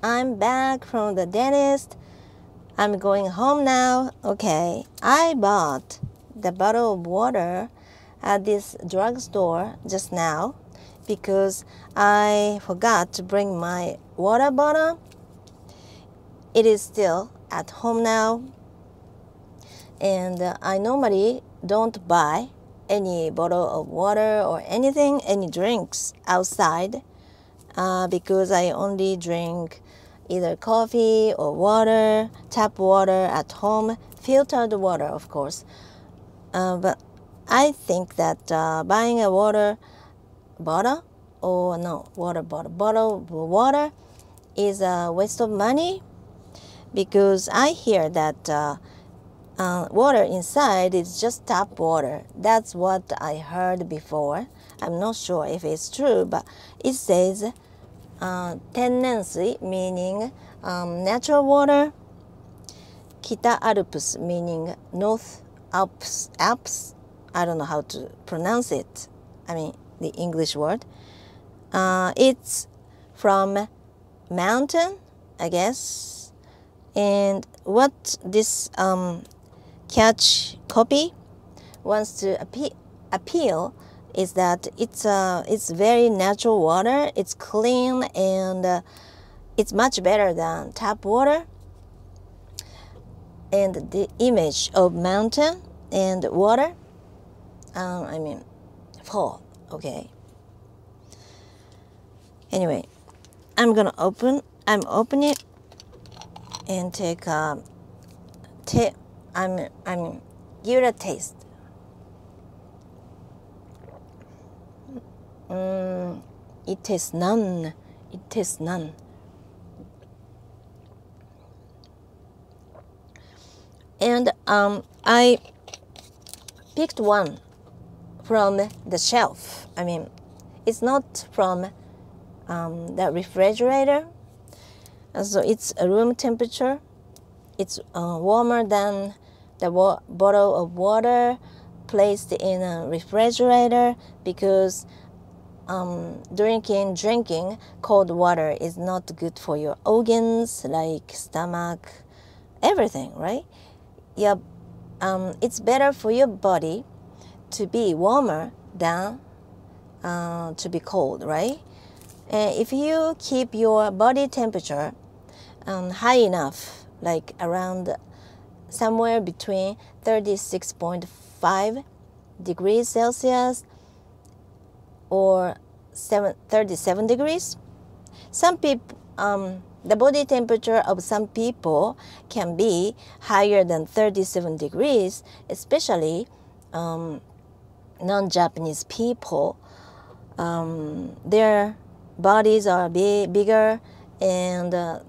I'm back from the dentist. I'm going home now. Okay, I bought the bottle of water at this drugstore just now because I forgot to bring my water bottle. It is still at home now, and uh, I normally don't buy any bottle of water or anything, any drinks outside uh, because I only drink either coffee or water, tap water at home, filtered water, of course. Uh, but I think that uh, buying a water bottle or no water bottle bottle of water is a waste of money because I hear that uh, uh, water inside is just tap water. That's what I heard before. I'm not sure if it's true, but it says uh, tennensui meaning um, natural water, Kita Alps meaning North Alps, Alps, I don't know how to pronounce it, I mean the English word. Uh, it's from mountain, I guess. And what this um, catch copy wants to appe appeal is that it's uh, it's very natural water. It's clean and uh, it's much better than tap water. And the image of mountain and water, um, I mean, fall. Okay. Anyway, I'm gonna open. I'm opening it and take a. Ta- I'm I'm give it a taste. Mm, it tastes none. It tastes none. And um, I picked one from the shelf. I mean, it's not from um, the refrigerator, so it's room temperature. It's uh, warmer than the bottle of water placed in a refrigerator because um, drinking drinking cold water is not good for your organs like stomach, everything, right? Yeah, um, it's better for your body to be warmer than uh, to be cold, right? And if you keep your body temperature um, high enough, like around somewhere between 36.5 degrees Celsius or 7, 37 degrees, some people, um, the body temperature of some people can be higher than 37 degrees, especially um, non-Japanese people. Um, their bodies are big, bigger and uh,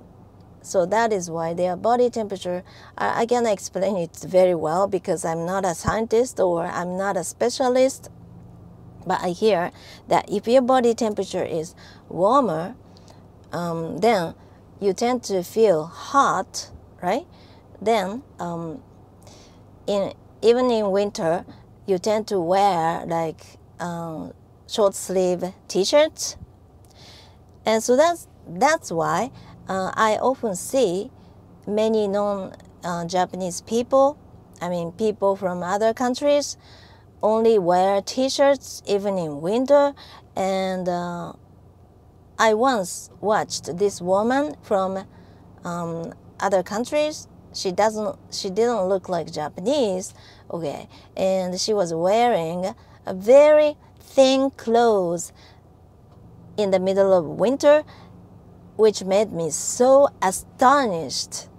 so that is why their body temperature I, I can explain it very well because i'm not a scientist or i'm not a specialist but i hear that if your body temperature is warmer um, then you tend to feel hot right? Then um, in even in winter you tend to wear like um, short sleeve t-shirts. And so that's that's why uh, I often see many non-Japanese people, I mean people from other countries, only wear T-shirts even in winter. And uh, I once watched this woman from um, other countries. She doesn't. She didn't look like Japanese. Okay, and she was wearing a very thin clothes in the middle of winter which made me so astonished.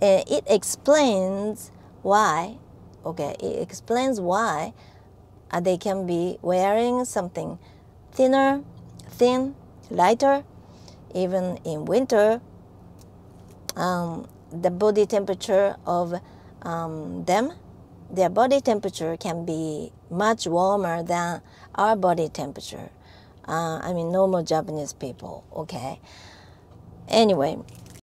And it explains why, okay, it explains why uh, they can be wearing something thinner, thin, lighter, even in winter. Um, the body temperature of um, them, their body temperature can be much warmer than our body temperature. Uh, I mean, normal Japanese people, okay? Anyway,